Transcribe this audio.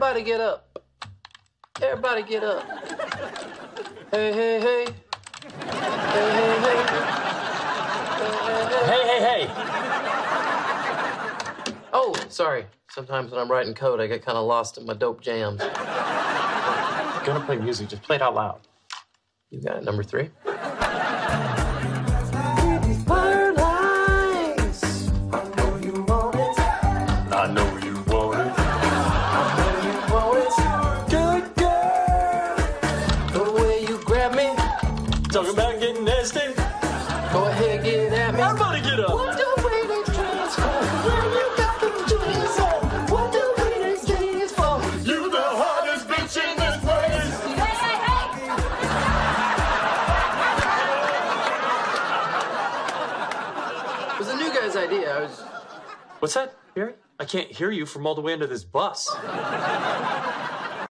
Everybody get up. Everybody get up. Hey, hey, hey. Hey, hey, hey. Hey, hey, hey. Oh, sorry. Sometimes when I'm writing code, I get kind of lost in my dope jams. If you're gonna play music, just play it out loud. You got it, number three. Talking about getting nasty. Go ahead, get at me. Everybody get up. What the way they transform when you got them jeans on? What the way they transform? You the hottest bitch in this place. It was a new guy's idea. I was What's that, Barry? I can't hear you from all the way under this bus.